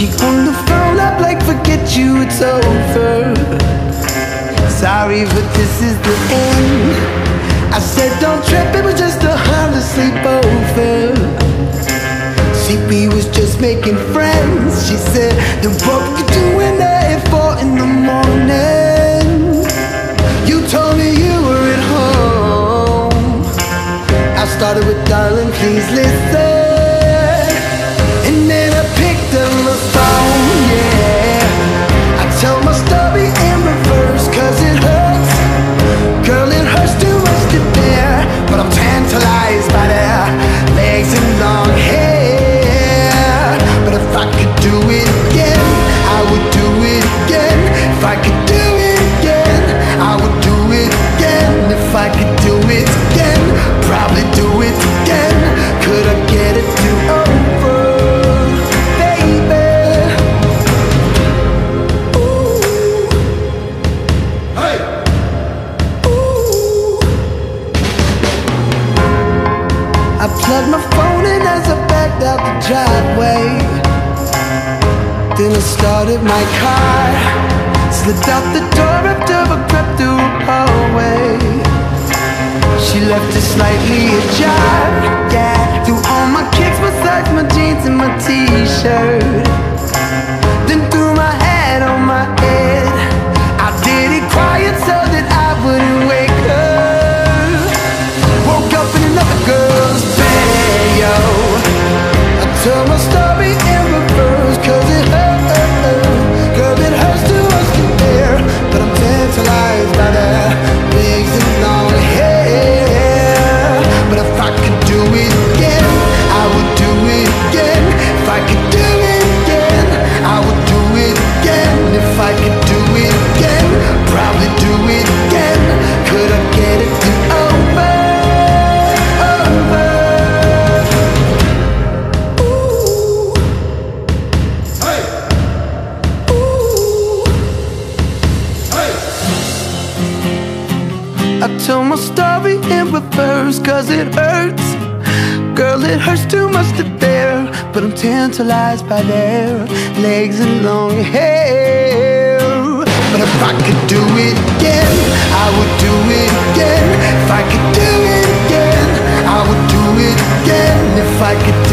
you couldn't fall up like forget you it's over. Sorry, but this is the end. I said don't trip, it was just a harmless sleepover. CP was just making friends. She said then what we could do in there at four in the morning. You told me you were at home. I started with darling, please listen. I plugged my phone in as I backed out the driveway. Then I started my car, slipped out the door after I crept through a hallway. She left it slightly ajar, yeah. Threw on my kicks besides my jeans and my t-shirt. Tell my story in reverse cause it hurts. Girl, it hurts too much to bear. But I'm tantalized by their legs and long hair. But if I could do it again, I would do it again. If I could do it again, I would do it again. If I could